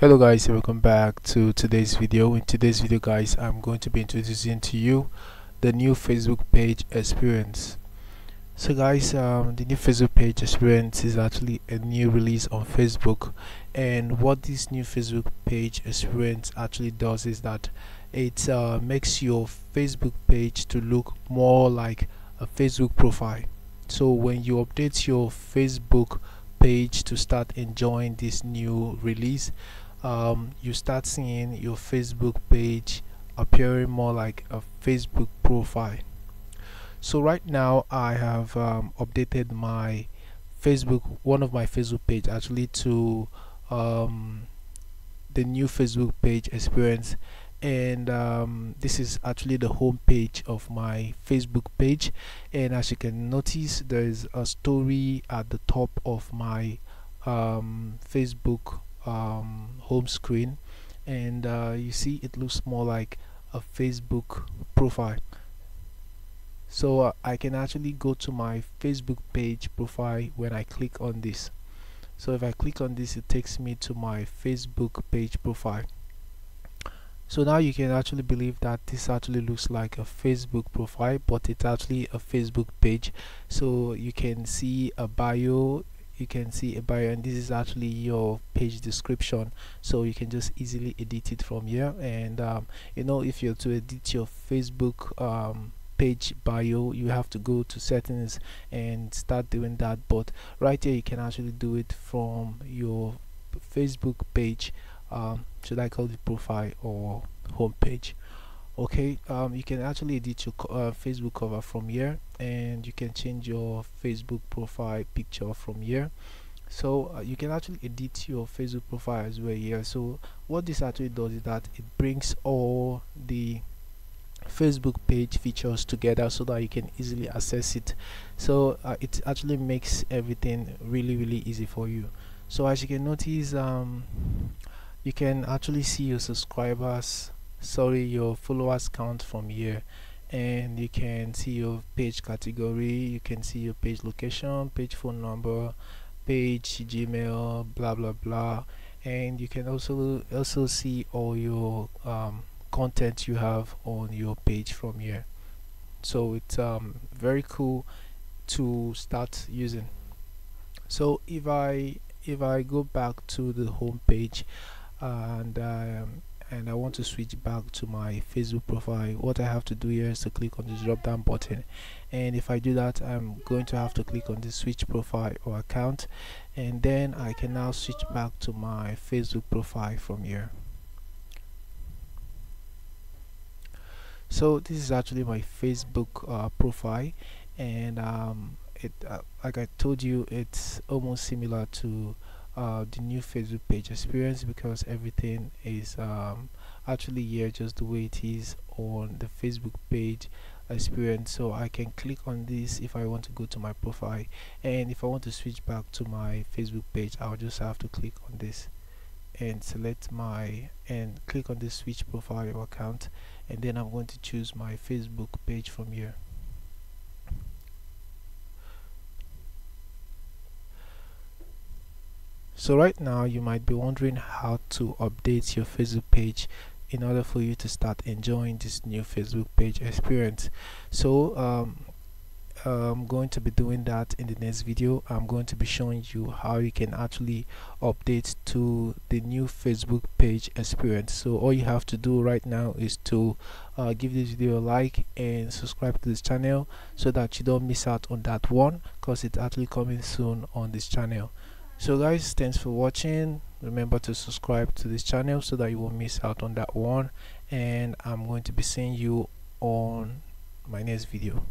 hello guys and welcome back to today's video. In today's video guys i'm going to be introducing to you the new facebook page experience. So guys um, the new facebook page experience is actually a new release on facebook and what this new facebook page experience actually does is that it uh, makes your facebook page to look more like a facebook profile. So when you update your facebook page to start enjoying this new release um, you start seeing your Facebook page appearing more like a Facebook profile. So right now I have um, updated my Facebook, one of my Facebook page actually to um, the new Facebook page experience and um, this is actually the home page of my Facebook page and as you can notice there is a story at the top of my um, Facebook um, home screen and uh, you see it looks more like a Facebook profile. So uh, I can actually go to my Facebook page profile when I click on this. So if I click on this it takes me to my Facebook page profile. So now you can actually believe that this actually looks like a Facebook profile but it's actually a Facebook page. So you can see a bio you can see a bio and this is actually your page description. So you can just easily edit it from here. And um, you know if you're to edit your Facebook um, page bio you have to go to settings and start doing that. But right here you can actually do it from your Facebook page um, should I call it profile or home page okay um, you can actually edit your uh, Facebook cover from here and you can change your Facebook profile picture from here. So uh, you can actually edit your Facebook profile as well here. So what this actually does is that it brings all the Facebook page features together so that you can easily access it. So uh, it actually makes everything really really easy for you. So as you can notice um, you can actually see your subscribers sorry your followers count from here. And you can see your page category you can see your page location page phone number page gmail blah blah blah. And you can also also see all your um, content you have on your page from here. So it's um, very cool to start using. So if I if I go back to the home page and um, and I want to switch back to my Facebook profile. What I have to do here is to click on this drop down button. And if I do that I'm going to have to click on this switch profile or account. And then I can now switch back to my Facebook profile from here. So this is actually my Facebook uh, profile. And um, it uh, like I told you it's almost similar to uh, the new Facebook page experience because everything is um, actually here just the way it is on the Facebook page experience. So I can click on this if I want to go to my profile. And if I want to switch back to my Facebook page I'll just have to click on this and select my and click on this switch profile account. And then I'm going to choose my Facebook page from here so right now you might be wondering how to update your facebook page in order for you to start enjoying this new facebook page experience. So um, I'm going to be doing that in the next video. I'm going to be showing you how you can actually update to the new Facebook page experience. So all you have to do right now is to uh, give this video a like and subscribe to this channel so that you don't miss out on that one because it's actually coming soon on this channel so guys thanks for watching. Remember to subscribe to this channel so that you won't miss out on that one. And i'm going to be seeing you on my next video